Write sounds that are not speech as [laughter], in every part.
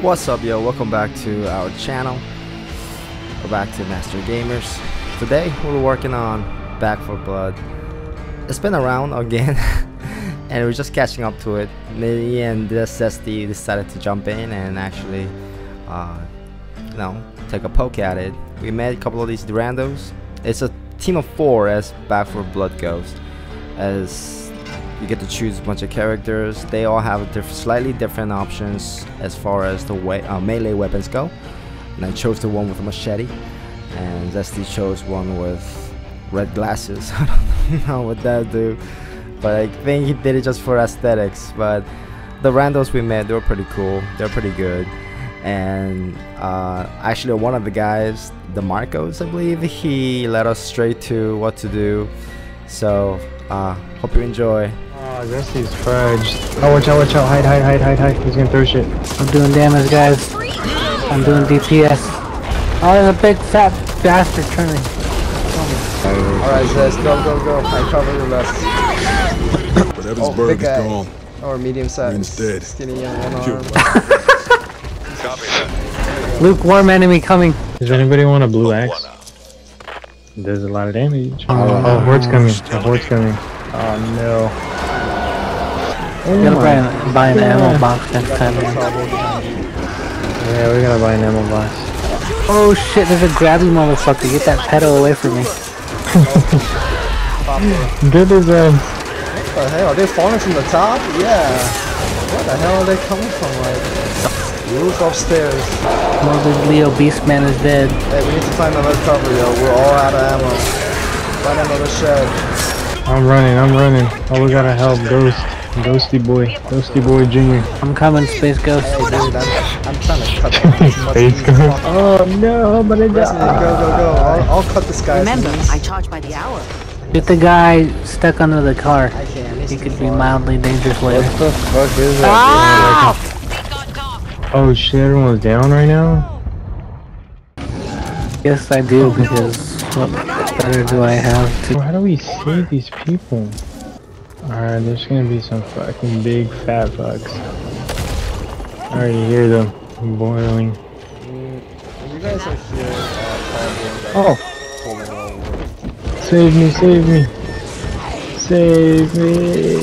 What's up yo, welcome back to our channel. We're back to Master Gamers. Today we're working on Back 4 Blood. It's been around again [laughs] and we're just catching up to it. Me and this Zesty decided to jump in and actually uh, you know, take a poke at it. We met a couple of these randos. It's a team of four as Back 4 Blood goes. As you get to choose a bunch of characters. They all have diff slightly different options as far as the way uh, melee weapons go. And I chose the one with a machete, and Zesty chose one with red glasses. [laughs] I don't know what that do, but I think he did it just for aesthetics. But the randos we met, they were pretty cool. They're pretty good. And uh, actually, one of the guys, the Marcos, I believe, he led us straight to what to do. So, uh, hope you enjoy. Oh, Zesty's fudged. Oh, watch out, watch out. Hide, hide, hide, hide, hide. He's gonna throw shit. I'm doing damage, guys. I'm doing DPS. Oh, there's a big fat bastard turning. Alright, Zest, go, go, go. I cover your left. Whatever's Oh, bird is guy. gone. Or medium size. Man's dead. Skinny and one Kill. [laughs] arm. Lukewarm enemy coming. Does anybody want a blue axe? Does a lot of damage. Oh, oh horde's coming. A horde's coming. Oh no. We gotta buy an, buy an ammo box next time. Yeah, we gotta buy an ammo box. Oh shit, there's a grabby motherfucker. Get that pedal away from me. [laughs] Good as um. What the hell? Are they falling from the top? Yeah. What the hell are they coming from? Like, roof upstairs. Morbid Leo Beastman is dead. Hey, we need to find another cover, yo. We're all out of ammo. Find another shed. I'm running. I'm running. Oh, we gotta help Ghost. Ghosty boy. Ghosty boy Junior. I'm coming, Space Ghost. Hey, dude, I'm, I'm trying to cut [laughs] them. Space Ghost. Oh no, but I Go, go, go. I'll, I'll cut this guy. Remember. I charge by the hour. Get the guy stuck under the car. I can't. He's He could be mildly dangerous later. the fuck is that? Ah! Oh shit, everyone's down right now? Yes, I do, because what better do I have to... How do we save these people? Alright, there's gonna be some fucking big fat fucks. I already hear them boiling. You guys are here. Oh! Save me, save me! Save me!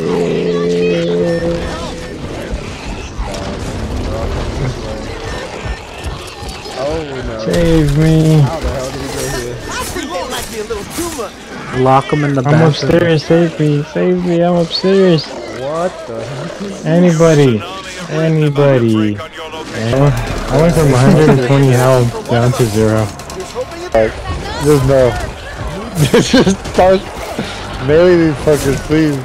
Oh no. Save me! How the hell did he get here? Lock him in the I'm upstairs, save me, save me, I'm upstairs! What the hell? Anybody! Anybody! I went from 120 health down to zero. [laughs] Just no. Just touch. Melee these fuckers, please.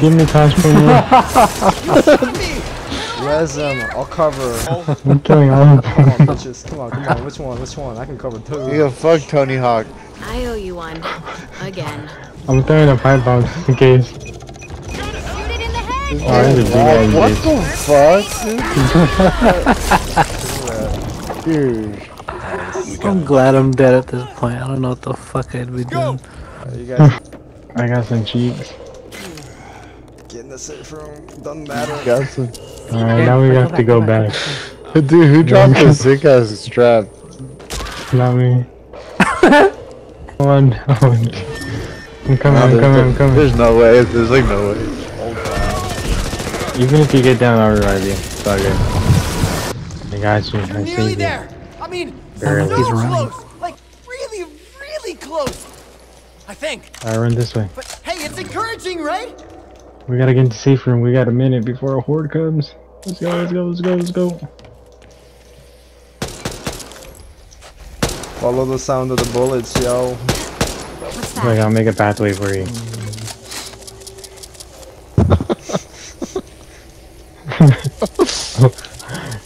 Give me touch from [laughs] you. Res him. Um, I'll cover. I'm killing all of Come them. on, bitches. Come on, come on. Which one? Which one? I can cover two. You can fuck Tony Hawk. I owe you one. Again. I'm throwing a pipe bomb in case. Oh, there's a big ass What the fuck? [laughs] Dude. I'm glad I'm dead at this point. I don't know what the fuck I'd be doing. You guys I got some cheeks. Getting the safe room. Doesn't matter. Got some. Alright, now we have to go back. [laughs] Dude, who dropped the sick ass strap? Not me. Come on, no. I'm coming, I'm coming, I'm coming. There's no way. There's like no way. Even if you get down, I'll revive you. It's all good. I got you. I Nearly saved you. there. I mean, Barely. so close. Like really, really close. I think. I run this way. But hey, it's encouraging, right? We gotta get into safe room. We got a minute before a horde comes. Let's go, let's go, let's go, let's go. Follow the sound of the bullets, yo. What's Like, that? I'll make a pathway for you.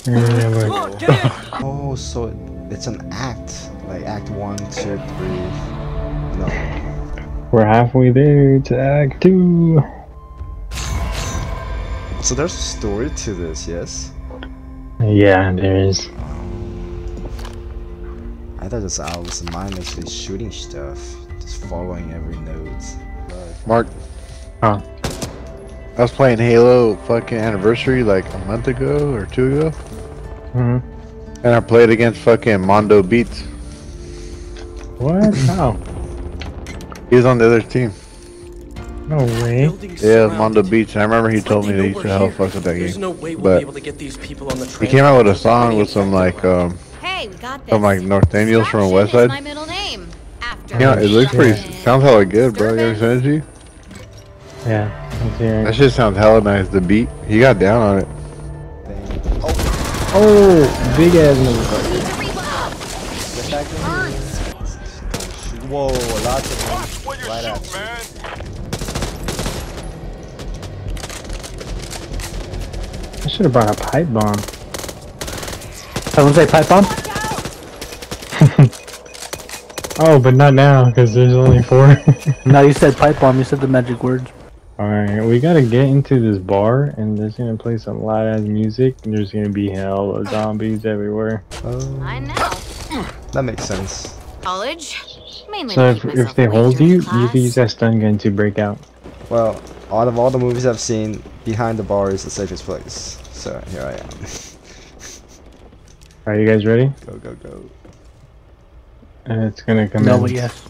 yeah, like, Come on, get in. [laughs] Oh, so it's an act. Like act one, two, three. No. we're halfway there to Act 2. So there's a story to this, yes? Yeah, there is. I thought this I was mindlessly shooting stuff, just following every node. Mark. Huh. I was playing Halo fucking anniversary like a month ago or two ago. hmm And I played against fucking Mondo Beats. What? How? He was on the other team. No way. Buildings Yeah, surrounded. Mondo beach. I remember he It's like told me that know he used to we're hell here. fuck with that There's game. no way we'll But be able to get these people on the train. He came out with a song with some like um Hey, we got this. some like North Daniels from West Side. my middle name. After Yeah, it looks pretty Disruption. sounds hella good, bro. You ever send it you? Yeah. Let's hear That it. shit sounds hella nice. The beat, he got down on it. Oh, big ass motherfucker. Whoa, lots of them. Right at you. I should have brought a pipe bomb. Someone say pipe bomb? [laughs] Oh, but not now, because there's only four. [laughs] No, you said [laughs] pipe bomb. You said the magic words. Alright, we gotta get into this bar, and there's gonna play some loud ass music, and there's gonna be hell of zombies everywhere. Oh, I know. that makes sense. College. Mainly So if, if they hold during you, you class. can use that stun gun to break out. Well, out of all the movies I've seen, behind the bar is the safest place. So here I am. Are you guys ready? Go, go, go. And it's gonna come No, in. but yes.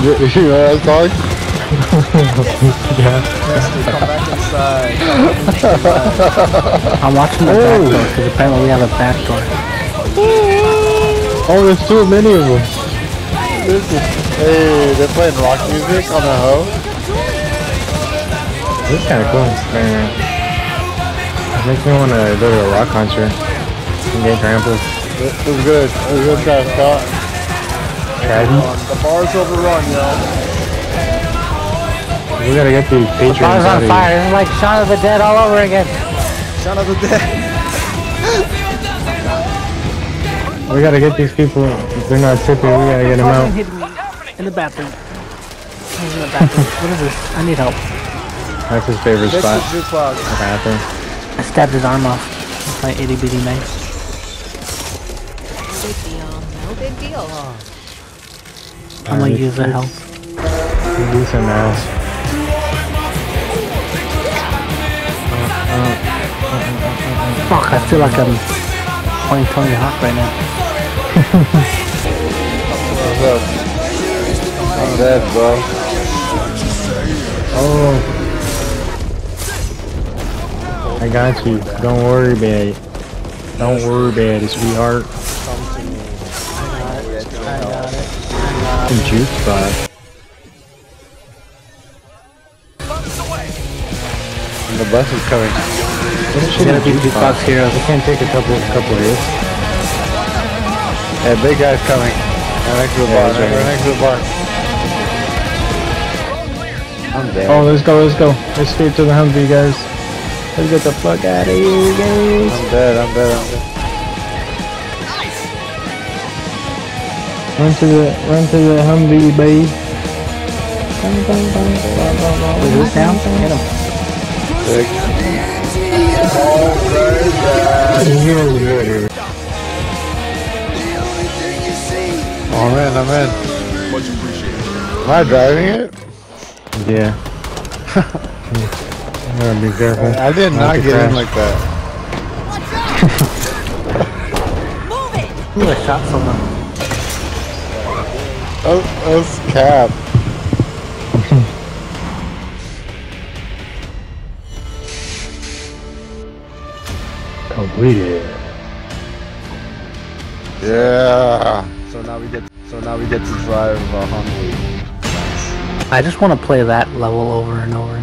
You know that song? Yeah. Come back inside. I'm watching the back door because apparently we have a back door. Oh, there's too many of them. Hey, they're playing rock music on the hoe. This is kind of cool. Man. It makes me want to go to a rock concert and get trampled. It was good. It was good try, Scott. Caddy. The bar's overrun, yo. We gotta get these patrons Car's out on of fire. It's like Shaun of the Dead all over again. Shaun of the Dead. We gotta get these people. If they're not tipping, we gotta get them Someone out. hit me in the bathroom. He's in the bathroom. what is this? I need help. That's his favorite This spot. is. The bathroom. I stabbed his arm off with my itty bitty knife. Big deal. No big deal. I'm gonna use the help. Do some Fuck, I feel like I'm playing Tony Hawk right now. What's up? I'm dead, bro. Oh. I got you. Don't worry about it. Don't worry about it, sweetheart. Some juke spot. And the bus is coming. She's gonna be jukebox heroes. I can't take a couple couple of hits. Hey, big guy's coming. Right next to the Yeah, bar. right Right here. next to the bar. I'm dead. Oh, let's go, let's go. Let's straight to the Humvee, guys. Let's get the fuck out of here, guys. I'm dead. I'm dead. I'm dead. Run to the run to the Humvee, babe. Wait, who's down? Hit him. Big. Man, I'm in. Am I driving it? Yeah. You [laughs] gotta be careful. I did not to get crash. in like that. [laughs] Ooh, I shot someone. Oh, oh that's cap. Completed. Yeah. So now we get. So now we get to drive uh, Humvee. I just want to play that level over and over.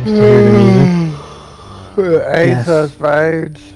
Used to hear the music. Ace Yes. of spades.